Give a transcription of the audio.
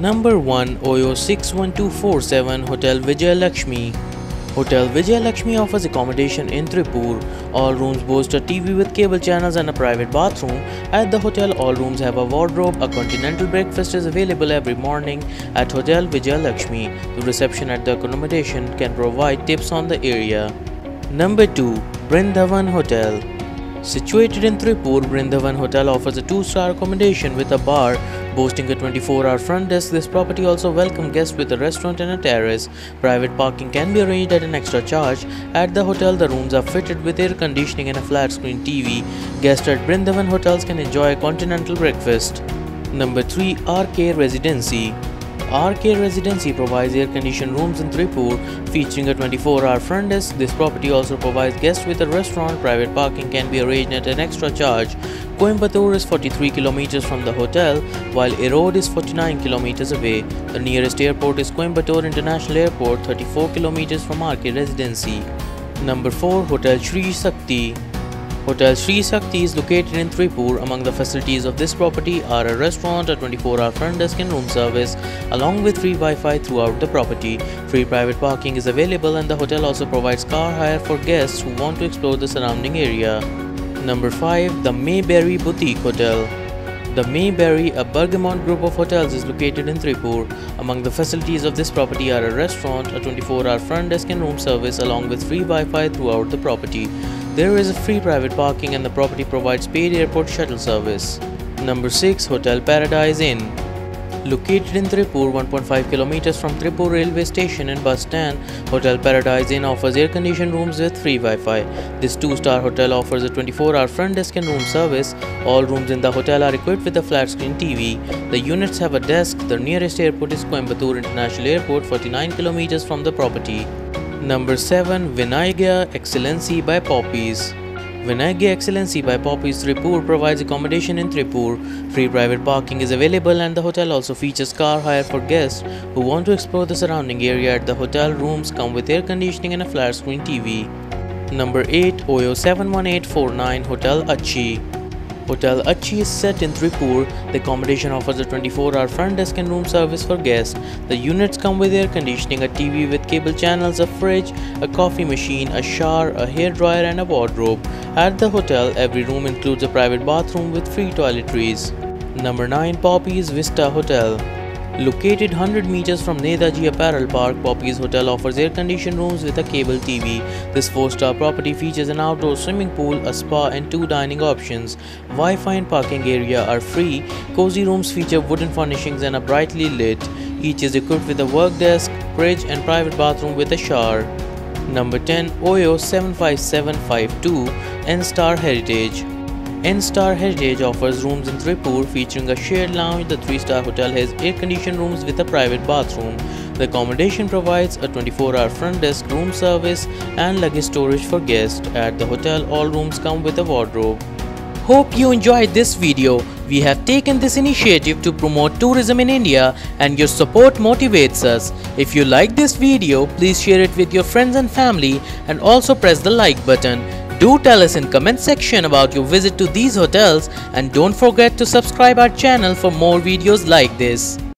Number 1 Oyo 61247 Hotel Vijay Lakshmi Hotel Vijay Lakshmi offers accommodation in Tiruppur. All rooms boast a TV with cable channels and a private bathroom. At the hotel, all rooms have a wardrobe. A continental breakfast is available every morning at Hotel Vijay Lakshmi. The reception at the accommodation can provide tips on the area. Number 2 Brindavan Hotel Situated in Tiruppur, Brindavan Hotel offers a two-star accommodation with a bar boasting a 24-hour front desk. This property also welcomes guests with a restaurant and a terrace. Private parking can be arranged at an extra charge. At the hotel, the rooms are fitted with air conditioning and a flat-screen TV. Guests at Brindavan Hotels can enjoy a continental breakfast. Number 3 RK Residency RK Residency provides air-conditioned rooms in Tiruppur featuring a 24-hour front desk. This property also provides guests with a restaurant. Private parking can be arranged at an extra charge. Coimbatore is 43 kilometers from the hotel, while Erode is 49 kilometers away. The nearest airport is Coimbatore International Airport, 34 kilometers from RK Residency. Number 4 Hotel Sri Sakti Hotel Sri Sakti is located in Tiruppur. Among the facilities of this property are a restaurant, a 24-hour front desk and room service, along with free Wi-Fi throughout the property. Free private parking is available and the hotel also provides car hire for guests who want to explore the surrounding area. Number 5. The Mayberry Boutique Hotel the Mayberry, a Bergamot group of hotels, is located in Tiruppur. Among the facilities of this property are a restaurant, a 24-hour front desk and room service along with free Wi-Fi throughout the property. There is a free private parking and the property provides paid airport shuttle service. Number 6 Hotel Paradise Inn Located in Tiruppur, 1.5 kilometers from Tiruppur railway station and bus stand, Hotel Paradise Inn offers air-conditioned rooms with free Wi-Fi. This two-star hotel offers a 24-hour front desk and room service. All rooms in the hotel are equipped with a flat-screen TV. The units have a desk. The nearest airport is Coimbatore International Airport, 49 kilometers from the property. Number 7 Vinayagya Excellency by Poppies Vinayagya Excellency by Poppies Tiruppur provides accommodation in Tiruppur. Free private parking is available and the hotel also features car hire for guests who want to explore the surrounding area at the hotel rooms come with air conditioning and a flat screen TV. Number 8 Oyo 71849 Hotel Achi Hotel Achi is set in Tiruppur. The accommodation offers a 24-hour front desk and room service for guests. The units come with air conditioning, a TV with cable channels, a fridge, a coffee machine, a shower, a hair dryer and a wardrobe. At the hotel, every room includes a private bathroom with free toiletries. Number 9 Poppy's Vista Hotel Located 100 meters from Netaji Apparel Park, Poppy's Hotel offers air-conditioned rooms with a cable TV. This 4-star property features an outdoor swimming pool, a spa and two dining options. Wi-Fi and parking area are free. Cozy rooms feature wooden furnishings and are brightly lit. Each is equipped with a work desk, fridge and private bathroom with a shower. Number 10 Oyo 75752 N-Star Heritage N-Star Heritage offers rooms in Tiruppur featuring a shared lounge. The 3-star hotel has air-conditioned rooms with a private bathroom. The accommodation provides a 24-hour front desk, room service and luggage storage for guests. At the hotel, all rooms come with a wardrobe. Hope you enjoyed this video. We have taken this initiative to promote tourism in India and your support motivates us. If you like this video, please share it with your friends and family and also press the like button. Do tell us in comment section about your visit to these hotels and don't forget to subscribe our channel for more videos like this.